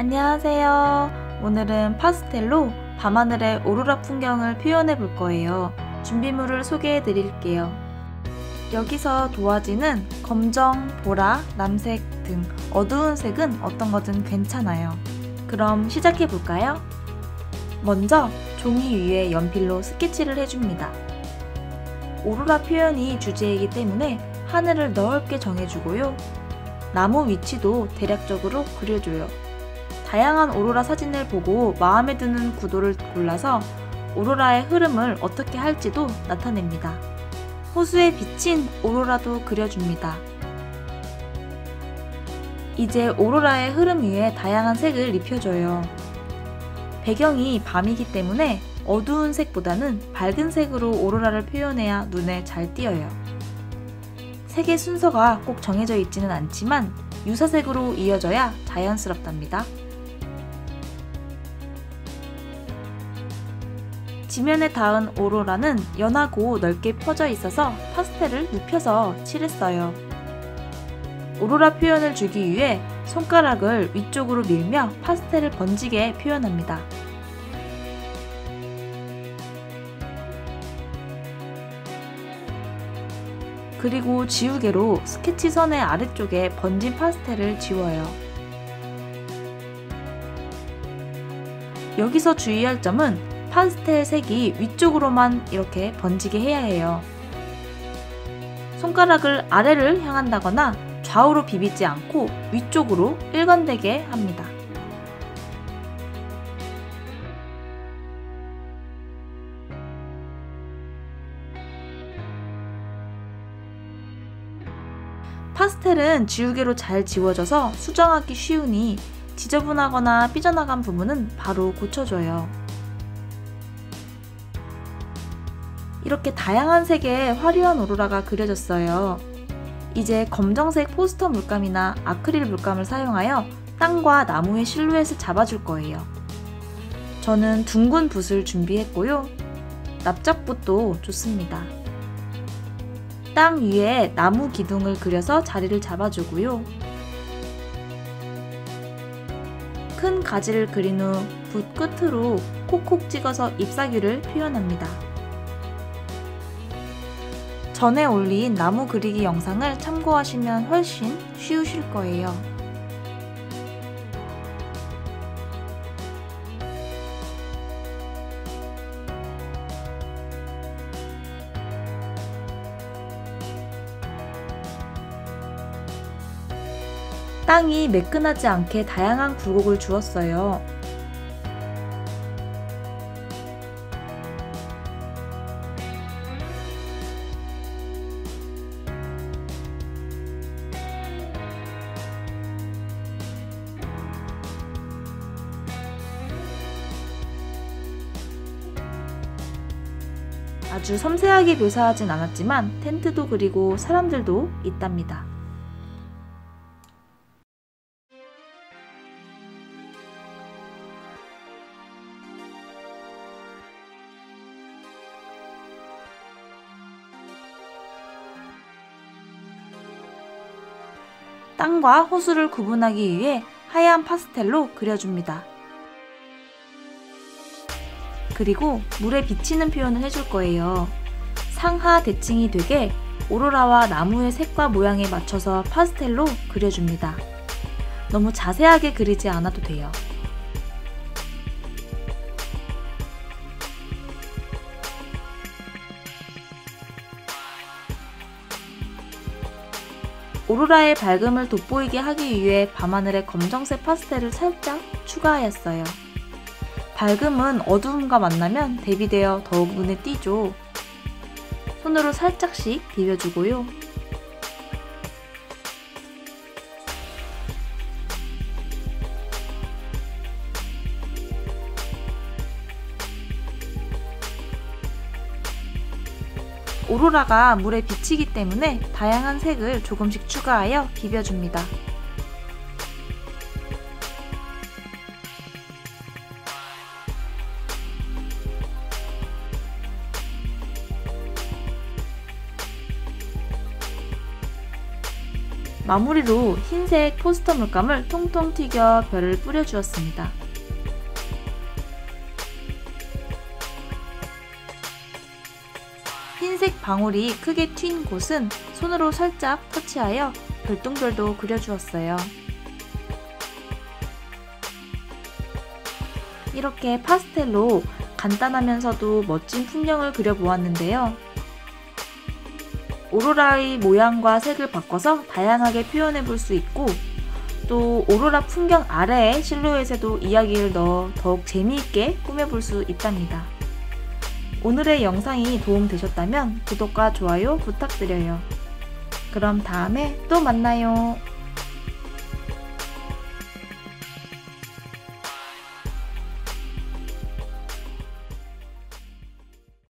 안녕하세요. 오늘은 파스텔로 밤하늘의 오로라 풍경을 표현해 볼 거예요. 준비물을 소개해 드릴게요. 여기서 도화지는 검정, 보라, 남색 등 어두운 색은 어떤 거든 괜찮아요. 그럼 시작해 볼까요? 먼저 종이 위에 연필로 스케치를 해줍니다. 오로라 표현이 주제이기 때문에 하늘을 넓게 정해주고요. 나무 위치도 대략적으로 그려줘요. 다양한 오로라 사진을 보고 마음에 드는 구도를 골라서 오로라의 흐름을 어떻게 할지도 나타냅니다. 호수에 비친 오로라도 그려줍니다. 이제 오로라의 흐름 위에 다양한 색을 입혀줘요. 배경이 밤이기 때문에 어두운 색보다는 밝은 색으로 오로라를 표현해야 눈에 잘 띄어요. 색의 순서가 꼭 정해져 있지는 않지만 유사색으로 이어져야 자연스럽답니다. 지면에 닿은 오로라는 연하고 넓게 퍼져 있어서 파스텔을 눕혀서 칠했어요. 오로라 표현을 주기 위해 손가락을 위쪽으로 밀며 파스텔을 번지게 표현합니다. 그리고 지우개로 스케치선의 아래쪽에 번진 파스텔을 지워요. 여기서 주의할 점은 파스텔 색이 위쪽으로만 이렇게 번지게 해야 해요. 손가락을 아래를 향한다거나 좌우로 비비지 않고 위쪽으로 일관되게 합니다. 파스텔은 지우개로 잘 지워져서 수정하기 쉬우니 지저분하거나 삐져나간 부분은 바로 고쳐줘요. 이렇게 다양한 색의 화려한 오로라가 그려졌어요. 이제 검정색 포스터 물감이나 아크릴 물감을 사용하여 땅과 나무의 실루엣을 잡아줄 거예요. 저는 둥근 붓을 준비했고요. 납작붓도 좋습니다. 땅 위에 나무 기둥을 그려서 자리를 잡아주고요. 큰 가지를 그린 후 붓 끝으로 콕콕 찍어서 잎사귀를 표현합니다. 전에 올린 나무 그리기 영상을 참고하시면 훨씬 쉬우실 거예요. 땅이 매끈하지 않게 다양한 굴곡을 주었어요. 아주 섬세하게 묘사하진 않았지만 텐트도 그리고 사람들도 있답니다. 땅과 호수를 구분하기 위해 하얀 파스텔로 그려줍니다. 그리고 물에 비치는 표현을 해줄 거예요. 상하 대칭이 되게 오로라와 나무의 색과 모양에 맞춰서 파스텔로 그려줍니다. 너무 자세하게 그리지 않아도 돼요. 오로라의 밝음을 돋보이게 하기 위해 밤하늘에 검정색 파스텔을 살짝 추가하였어요. 밝음은 어두움과 만나면 대비되어 더욱 눈에 띄죠. 손으로 살짝씩 비벼주고요. 오로라가 물에 비치기 때문에 다양한 색을 조금씩 추가하여 비벼줍니다. 마무리로 흰색 포스터 물감을 통통 튀겨 별을 뿌려주었습니다. 흰색 방울이 크게 튄 곳은 손으로 살짝 터치하여 별똥별도 그려주었어요. 이렇게 파스텔로 간단하면서도 멋진 풍경을 그려보았는데요. 오로라의 모양과 색을 바꿔서 다양하게 표현해 볼 수 있고 또 오로라 풍경 아래의 실루엣에도 이야기를 넣어 더욱 재미있게 꾸며볼 수 있답니다. 오늘의 영상이 도움되셨다면 구독과 좋아요 부탁드려요. 그럼 다음에 또 만나요.